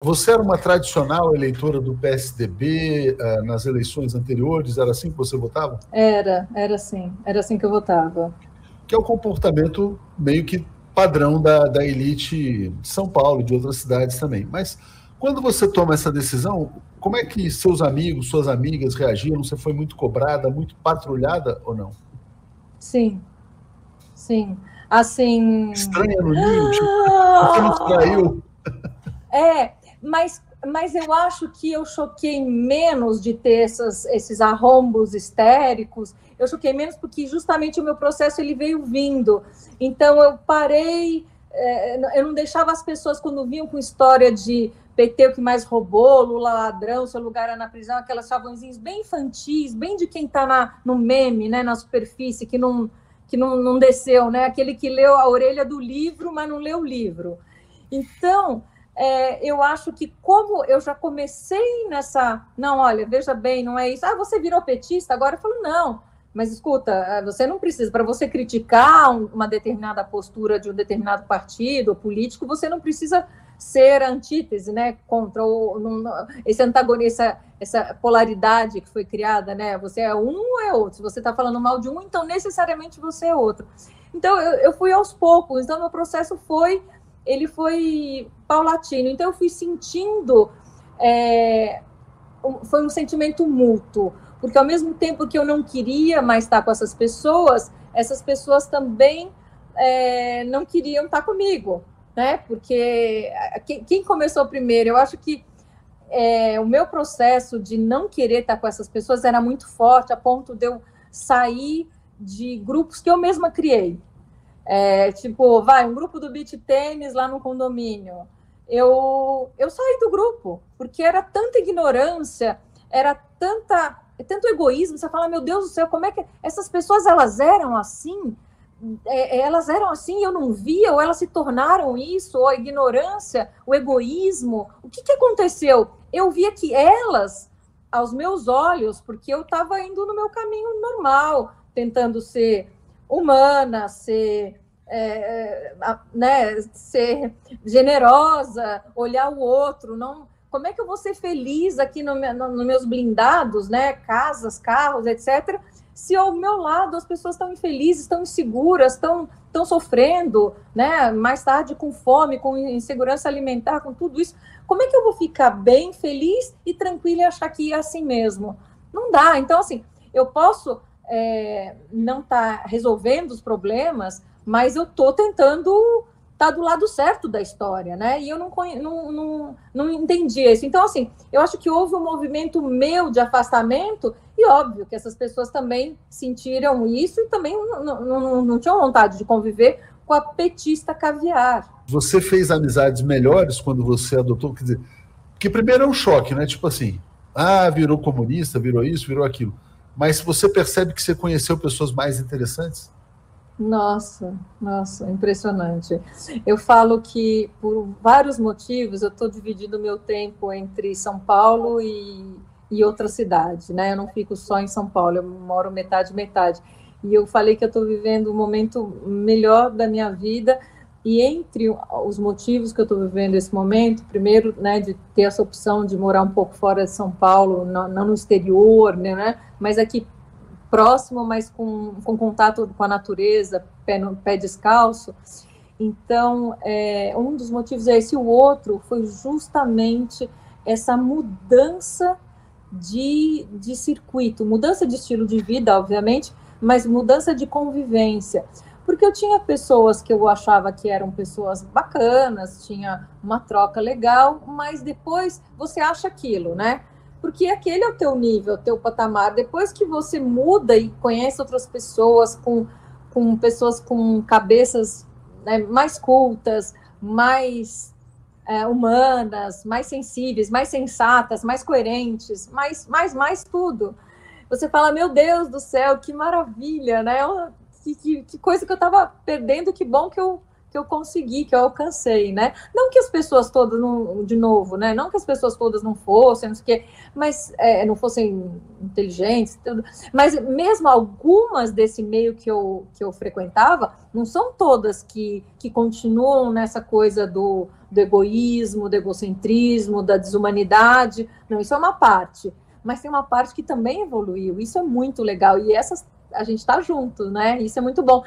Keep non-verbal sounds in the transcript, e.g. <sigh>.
Você era uma tradicional eleitora do PSDB uh, nas eleições anteriores? Era assim que você votava? Era, era assim. Era assim que eu votava. Que é o comportamento meio que padrão da, da elite de São Paulo, de outras cidades também. Mas quando você toma essa decisão, como é que seus amigos, suas amigas reagiram? Você foi muito cobrada, muito patrulhada ou não? Sim, sim. Assim. Estranha no ninho, tipo, você nos traiu. <laughs> É, mas, mas eu acho que eu choquei menos de ter essas, esses arrombos histéricos. Eu choquei menos porque justamente o meu processo ele veio vindo. Então eu parei, é, eu não deixava as pessoas quando vinham com história de PT o que mais roubou, Lula ladrão, seu lugar é na prisão, aquelas chavõezinhos bem infantis, bem de quem está no meme, né, na superfície, que não que não, não desceu, né? Aquele que leu a orelha do livro, mas não leu o livro. Então, é, eu acho que como eu já comecei nessa, não, olha, veja bem, não é isso. Ah, você virou petista agora? Eu falo, não. Mas escuta, é, você não precisa, para você criticar uma determinada postura de um determinado partido ou político, você não precisa ser antítese, né, contra o, esse antagonista, essa polaridade que foi criada, né, você é um ou é outro, se você está falando mal de um, então necessariamente você é outro. Então, eu, eu fui aos poucos, então meu processo foi ele foi paulatino. Então, eu fui sentindo. É, foi um sentimento mútuo, porque ao mesmo tempo que eu não queria mais estar com essas pessoas, essas pessoas também é, não queriam estar comigo, né? Porque quem começou primeiro, eu acho que é, o meu processo de não querer estar com essas pessoas era muito forte, a ponto de eu sair de grupos que eu mesma criei. É, tipo, vai, um grupo do beach tênis lá no condomínio. Eu, eu saí do grupo, porque era tanta ignorância, era tanta, tanto egoísmo. Você fala, meu Deus do céu, como é que essas pessoas elas eram assim? É, é, elas eram assim, eu não via, ou elas se tornaram isso, ou a ignorância, o egoísmo. O que, que aconteceu? Eu via que elas, aos meus olhos, porque eu estava indo no meu caminho normal, tentando ser humana, ser, é, é né, ser generosa, olhar o outro, não. Como é que eu vou ser feliz aqui no, no, nos meus blindados, né, casas, carros, etc., se ao meu lado as pessoas estão infelizes, estão inseguras, estão, sofrendo, né? Mais tarde com fome, com insegurança alimentar, com tudo isso. Como é que eu vou ficar bem, feliz e tranquila e achar que é assim mesmo? Não dá. Então, assim, eu posso é, não está resolvendo os problemas, mas eu estou tentando estar tá do lado certo da história, né? E eu não, não, não, não entendi isso. Então, assim, eu acho que houve um movimento meu de afastamento, e óbvio que essas pessoas também sentiram isso e também não, não, não tinham vontade de conviver com a petista caviar. Você fez amizades melhores quando você adotou? Quer dizer, porque primeiro é um choque, né? Tipo assim, ah, virou comunista, virou isso, virou aquilo mas você percebe que você conheceu pessoas mais interessantes? Nossa, nossa, impressionante. Eu falo que por vários motivos eu estou dividindo meu tempo entre São Paulo e, e outra cidade, né? Eu não fico só em São Paulo, eu moro metade metade. E eu falei que eu estou vivendo o momento melhor da minha vida e entre os motivos que eu estou vivendo esse momento, primeiro, né, de ter essa opção de morar um pouco fora de São Paulo, não, não no exterior, né, né, mas aqui próximo, mas com, com contato com a natureza, pé, no, pé descalço. Então, é, um dos motivos é esse. O outro foi justamente essa mudança de, de circuito, mudança de estilo de vida, obviamente, mas mudança de convivência porque eu tinha pessoas que eu achava que eram pessoas bacanas, tinha uma troca legal, mas depois você acha aquilo, né? Porque aquele é o teu nível, o teu patamar. Depois que você muda e conhece outras pessoas, com, com pessoas com cabeças né, mais cultas, mais é, humanas, mais sensíveis, mais sensatas, mais coerentes, mais, mais, mais tudo. Você fala, meu Deus do céu, que maravilha, né? que, que, que coisa que eu estava perdendo, que bom que eu, que eu consegui, que eu alcancei, né? Não que as pessoas todas, não, de novo, né? Não que as pessoas todas não fossem, não sei o quê, mas é, não fossem inteligentes, tudo. mas mesmo algumas desse meio que eu, que eu frequentava, não são todas que, que continuam nessa coisa do, do egoísmo, do egocentrismo, da desumanidade. Não, isso é uma parte. Mas tem uma parte que também evoluiu. Isso é muito legal. E essas a gente está junto, né? Isso é muito bom.